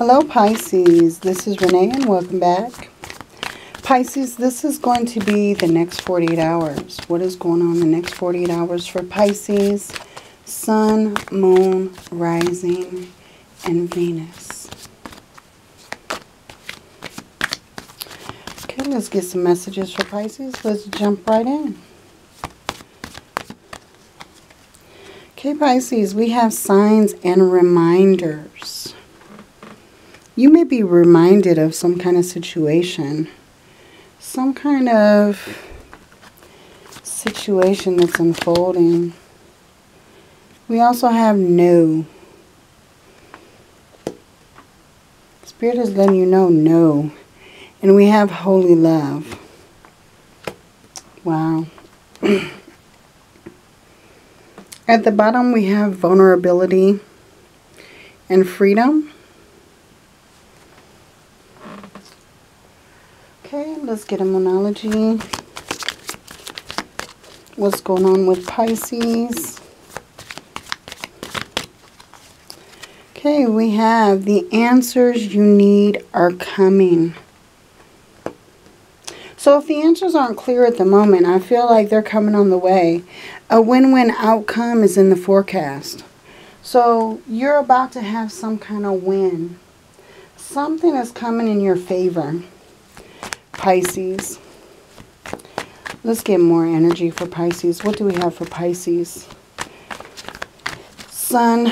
Hello Pisces, this is Renee and welcome back. Pisces, this is going to be the next 48 hours. What is going on the next 48 hours for Pisces? Sun, Moon, Rising, and Venus. Okay, let's get some messages for Pisces. Let's jump right in. Okay, Pisces, we have signs and reminders. You may be reminded of some kind of situation, some kind of situation that's unfolding. We also have no. Spirit is letting you know no. And we have holy love. Wow. At the bottom we have vulnerability and freedom. Okay, let's get a monology. What's going on with Pisces? Okay, we have the answers you need are coming. So if the answers aren't clear at the moment, I feel like they're coming on the way. A win-win outcome is in the forecast. So you're about to have some kind of win. Something is coming in your favor. Pisces. Let's get more energy for Pisces. What do we have for Pisces? Sun,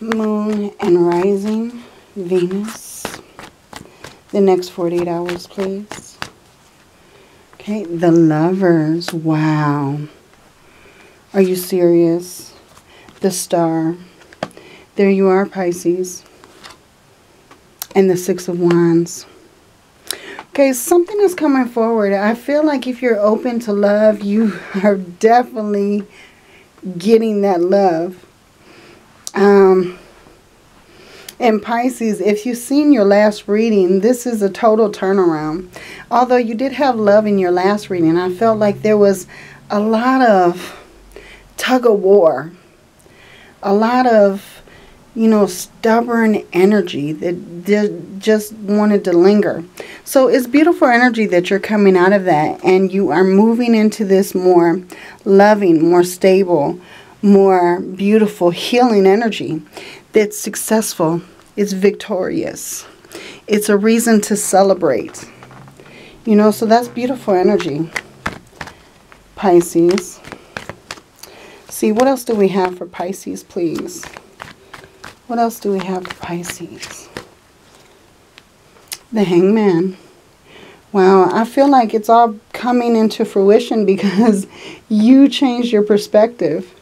Moon, and Rising. Venus. The next 48 hours, please. Okay, the lovers. Wow. Are you serious? The star. There you are, Pisces. And the Six of Wands. Okay, something is coming forward. I feel like if you're open to love, you are definitely getting that love. Um, and Pisces, if you've seen your last reading, this is a total turnaround. Although you did have love in your last reading, I felt like there was a lot of tug of war. A lot of you know, stubborn energy that just wanted to linger. So it's beautiful energy that you're coming out of that and you are moving into this more loving, more stable, more beautiful, healing energy that's successful. It's victorious. It's a reason to celebrate. You know, so that's beautiful energy. Pisces. See, what else do we have for Pisces, please? What else do we have for Pisces? The Hangman. Wow, I feel like it's all coming into fruition because you changed your perspective.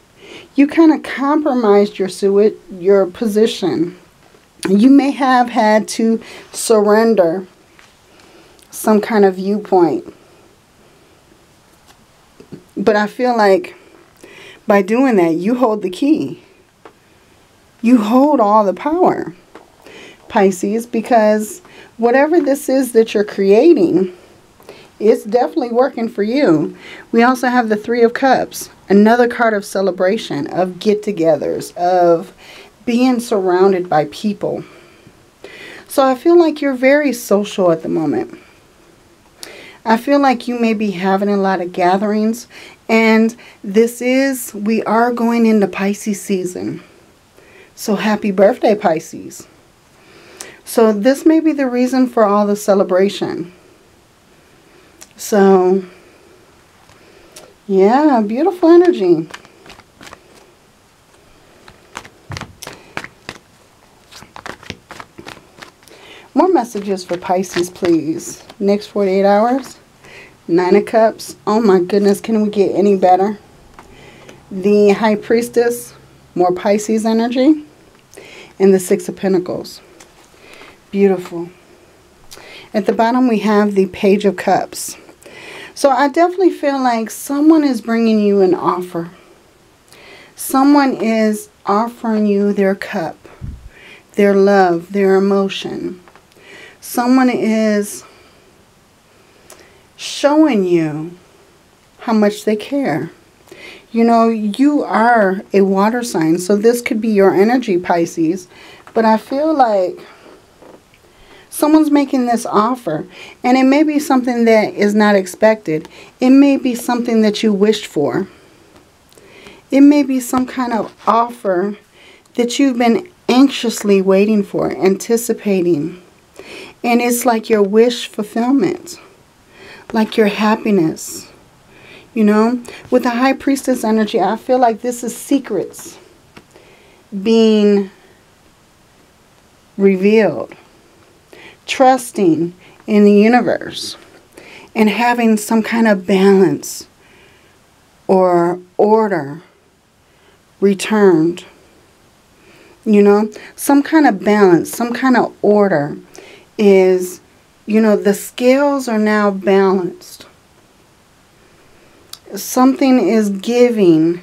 You kind of compromised your your position. You may have had to surrender some kind of viewpoint. But I feel like by doing that, you hold the key. You hold all the power, Pisces, because whatever this is that you're creating, it's definitely working for you. We also have the Three of Cups, another card of celebration, of get-togethers, of being surrounded by people. So I feel like you're very social at the moment. I feel like you may be having a lot of gatherings and this is, we are going into Pisces season. So happy birthday, Pisces. So this may be the reason for all the celebration. So, yeah, beautiful energy. More messages for Pisces, please. Next 48 hours. Nine of Cups. Oh my goodness, can we get any better? The High Priestess. More Pisces energy and the Six of Pentacles. Beautiful. At the bottom we have the Page of Cups. So I definitely feel like someone is bringing you an offer. Someone is offering you their cup, their love, their emotion. Someone is showing you how much they care. You know, you are a water sign, so this could be your energy, Pisces. But I feel like Someone's making this offer, and it may be something that is not expected. It may be something that you wished for. It may be some kind of offer that you've been anxiously waiting for, anticipating. And it's like your wish fulfillment, like your happiness. You know, with the high priestess energy, I feel like this is secrets being revealed, trusting in the universe, and having some kind of balance or order returned. You know, some kind of balance, some kind of order is, you know, the scales are now balanced. Something is giving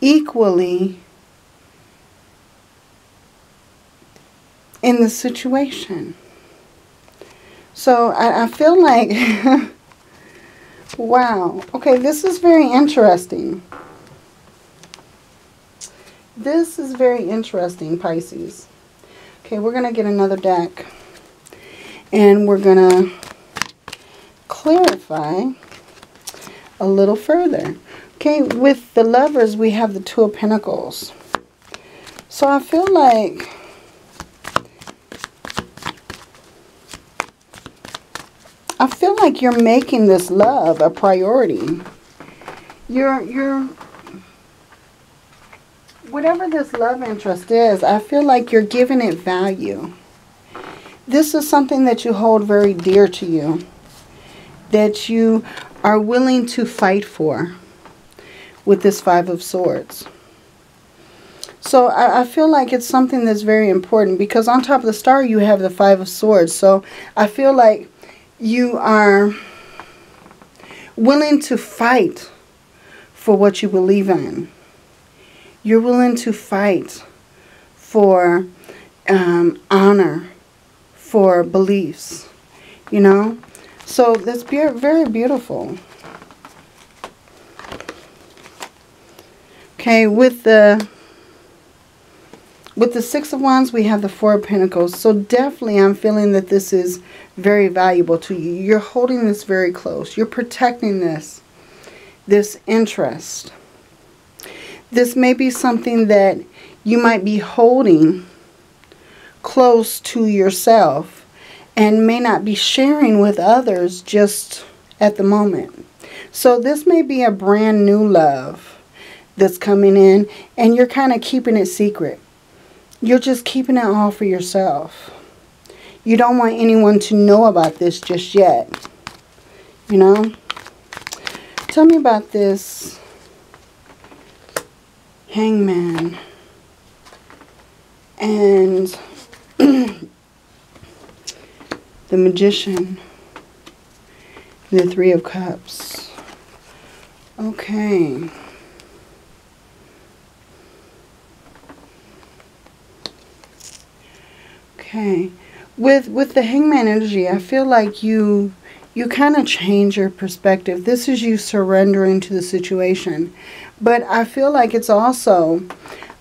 equally in the situation. So I, I feel like, wow, okay, this is very interesting. This is very interesting, Pisces. Okay, we're going to get another deck. And we're going to clarify a little further. Okay, with the lovers, we have the Two of Pentacles. So I feel like I feel like you're making this love a priority. You're, you're, whatever this love interest is, I feel like you're giving it value. This is something that you hold very dear to you. That you are willing to fight for with this Five of Swords. So I, I, feel like it's something that's very important because on top of the star you have the Five of Swords. So I feel like you are willing to fight for what you believe in. You're willing to fight for um, honor, for beliefs, you know. So that's be very beautiful. Okay, with the with the Six of Wands, we have the Four of Pentacles. So definitely I'm feeling that this is very valuable to you. You're holding this very close. You're protecting this, this interest. This may be something that you might be holding close to yourself and may not be sharing with others just at the moment. So this may be a brand new love that's coming in and you're kind of keeping it secret. You're just keeping it all for yourself. You don't want anyone to know about this just yet. You know? Tell me about this hangman and the magician the three of cups okay Okay. With with the hangman energy, I feel like you you kind of change your perspective. This is you surrendering to the situation. But I feel like it's also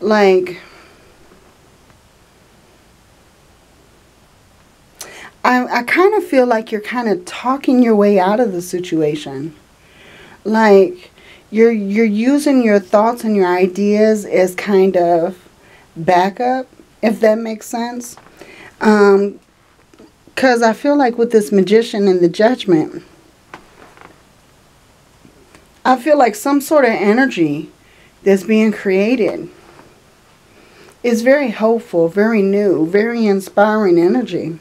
like I, I kind of feel like you're kind of talking your way out of the situation. Like you're you're using your thoughts and your ideas as kind of backup, if that makes sense. Um, because I feel like with this magician and the judgment, I feel like some sort of energy that's being created is very hopeful, very new, very inspiring energy.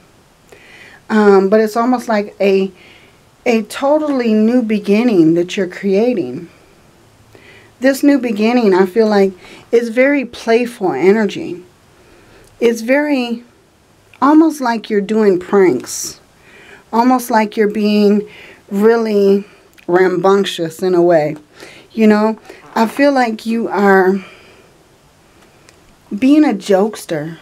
Um, but it's almost like a a totally new beginning that you're creating. This new beginning, I feel like, is very playful energy. It's very almost like you're doing pranks. Almost like you're being really rambunctious in a way. You know, I feel like you are being a jokester.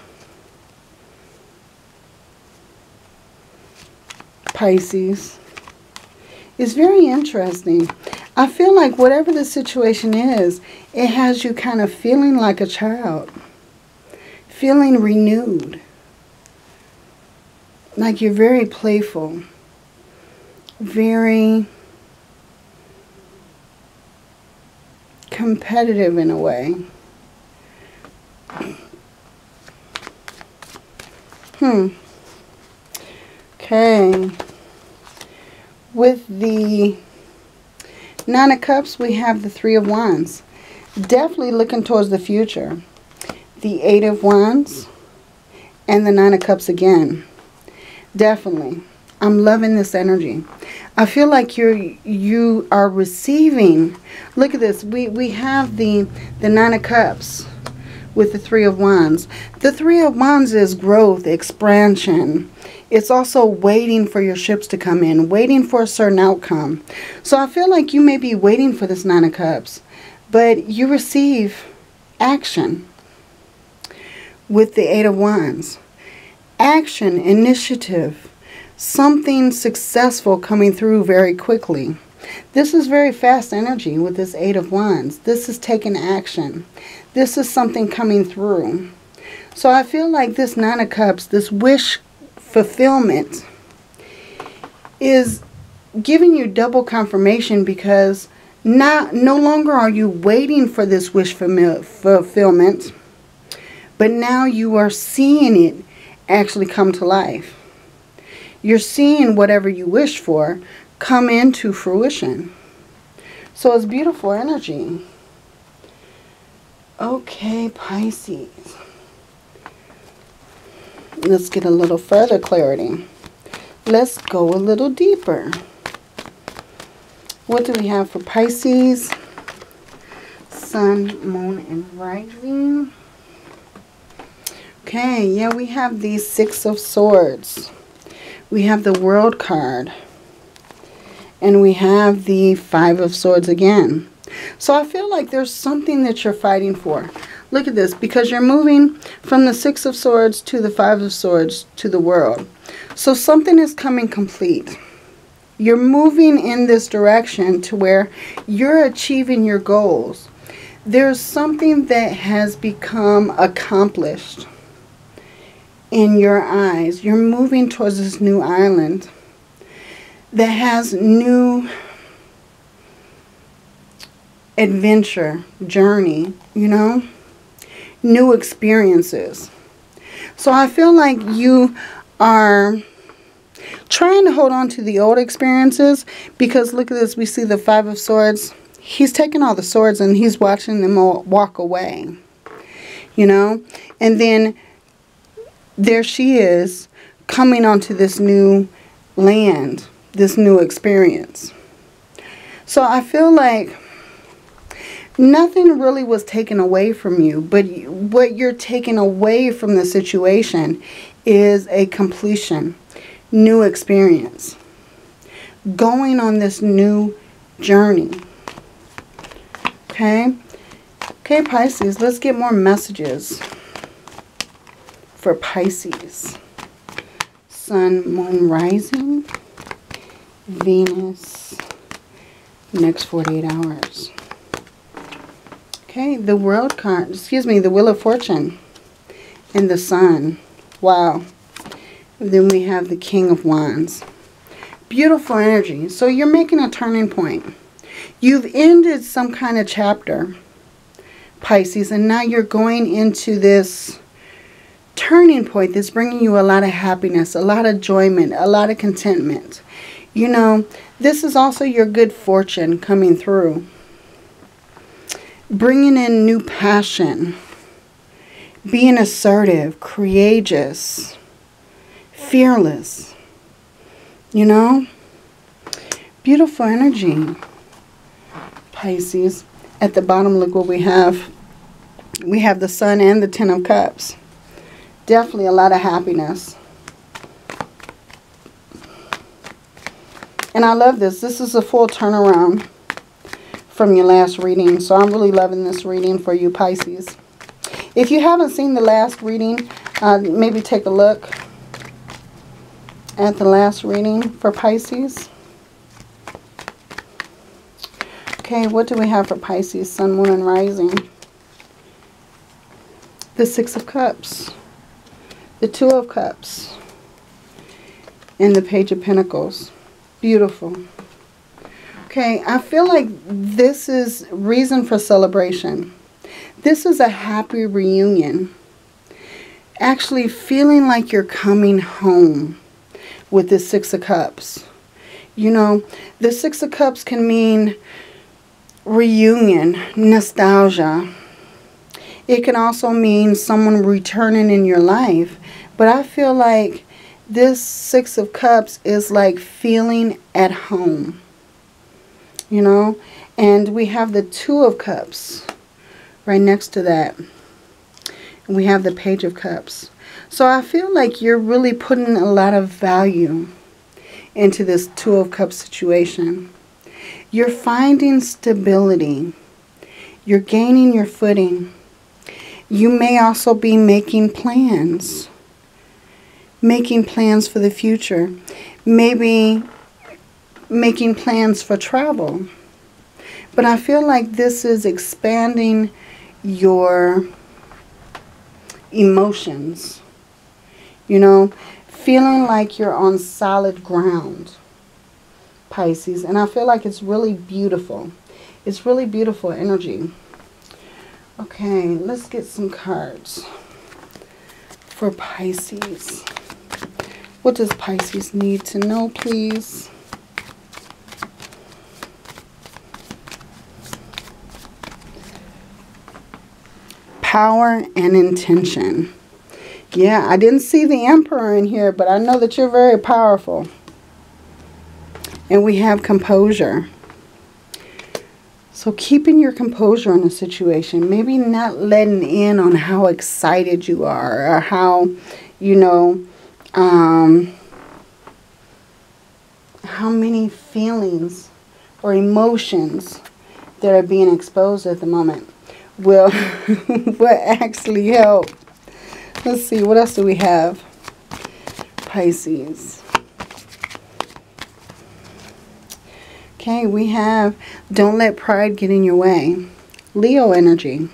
Pisces. It's very interesting. I feel like whatever the situation is, it has you kind of feeling like a child. Feeling renewed like you're very playful, very competitive in a way. Hmm. Okay. With the Nine of Cups, we have the Three of Wands. Definitely looking towards the future. The Eight of Wands and the Nine of Cups again. Definitely. I'm loving this energy. I feel like you're you are receiving. Look at this. We we have the the Nine of Cups with the Three of Wands. The Three of Wands is growth, expansion. It's also waiting for your ships to come in, waiting for a certain outcome. So I feel like you may be waiting for this Nine of Cups, but you receive action with the Eight of Wands. Action, initiative, something successful coming through very quickly. This is very fast energy with this Eight of Wands. This is taking action. This is something coming through. So I feel like this Nine of Cups, this wish fulfillment, is giving you double confirmation because not, no longer are you waiting for this wish fulfillment, but now you are seeing it actually come to life. You're seeing whatever you wish for come into fruition. So it's beautiful energy. Okay, Pisces. Let's get a little further clarity. Let's go a little deeper. What do we have for Pisces? Sun, Moon, and Rising. Okay, yeah, we have the Six of Swords. We have the World card. And we have the Five of Swords again. So I feel like there's something that you're fighting for. Look at this, because you're moving from the Six of Swords to the Five of Swords to the world. So something is coming complete. You're moving in this direction to where you're achieving your goals. There's something that has become accomplished in your eyes. You're moving towards this new island that has new adventure, journey, you know, new experiences. So I feel like you are trying to hold on to the old experiences because look at this. We see the Five of Swords. He's taking all the swords and he's watching them all walk away, you know, and then there she is coming onto this new land, this new experience. So I feel like nothing really was taken away from you, but what you're taking away from the situation is a completion, new experience, going on this new journey. Okay? Okay, Pisces, let's get more messages for Pisces. Sun, Moon, Rising, Venus, next 48 hours. Okay, the World card, excuse me, the Wheel of Fortune and the Sun. Wow. Then we have the King of Wands. Beautiful energy. So you're making a turning point. You've ended some kind of chapter, Pisces, and now you're going into this turning point that's bringing you a lot of happiness, a lot of enjoyment, a lot of contentment. You know, this is also your good fortune coming through. Bringing in new passion. Being assertive, courageous, fearless. You know? Beautiful energy. Pisces. At the bottom, look what we have. We have the sun and the ten of cups definitely a lot of happiness. And I love this. This is a full turnaround from your last reading. So I'm really loving this reading for you, Pisces. If you haven't seen the last reading, uh, maybe take a look at the last reading for Pisces. Okay, what do we have for Pisces, Sun, Moon, and Rising? The Six of Cups the Two of Cups, And the Page of Pentacles. Beautiful. Okay, I feel like this is reason for celebration. This is a happy reunion. Actually feeling like you're coming home with the Six of Cups. You know, the Six of Cups can mean reunion, nostalgia. It can also mean someone returning in your life. But I feel like this Six of Cups is like feeling at home. You know? And we have the Two of Cups right next to that. And we have the Page of Cups. So I feel like you're really putting a lot of value into this Two of Cups situation. You're finding stability. You're gaining your footing. You may also be making plans. Making plans for the future. Maybe making plans for travel. But I feel like this is expanding your emotions. You know, feeling like you're on solid ground, Pisces. And I feel like it's really beautiful. It's really beautiful energy. Okay, let's get some cards for Pisces. What does Pisces need to know, please? Power and intention. Yeah, I didn't see the Emperor in here, but I know that you're very powerful. And we have composure. So keeping your composure in a situation, maybe not letting in on how excited you are or how, you know, um, how many feelings or emotions that are being exposed at the moment will, will actually help Let's see, what else do we have? Pisces. Okay, we have don't let pride get in your way. Leo energy.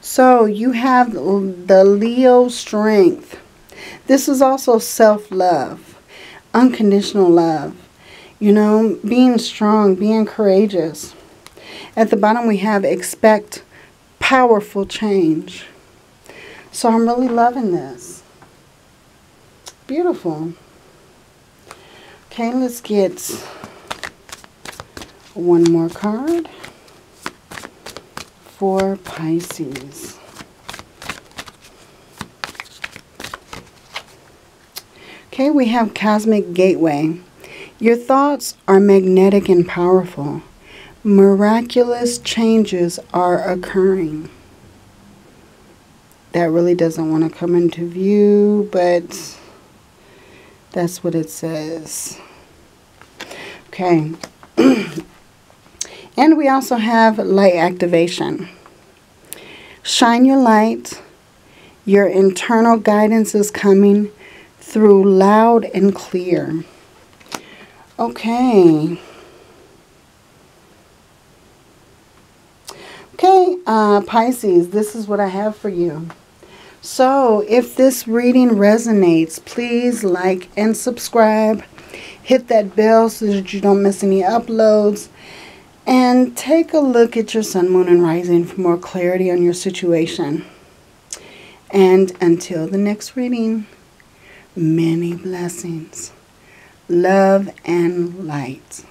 So you have the Leo strength. This is also self-love, unconditional love. You know, being strong, being courageous. At the bottom we have expect powerful change. So I'm really loving this. Beautiful. Okay, let's get one more card for Pisces. Okay, we have Cosmic Gateway. Your thoughts are magnetic and powerful. Miraculous changes are occurring that really doesn't want to come into view, but that's what it says. Okay. and we also have light activation. Shine your light. Your internal guidance is coming through loud and clear. Okay. Okay, uh, Pisces, this is what I have for you. So if this reading resonates, please like and subscribe. Hit that bell so that you don't miss any uploads. And take a look at your sun, moon, and rising for more clarity on your situation. And until the next reading, many blessings, love, and light.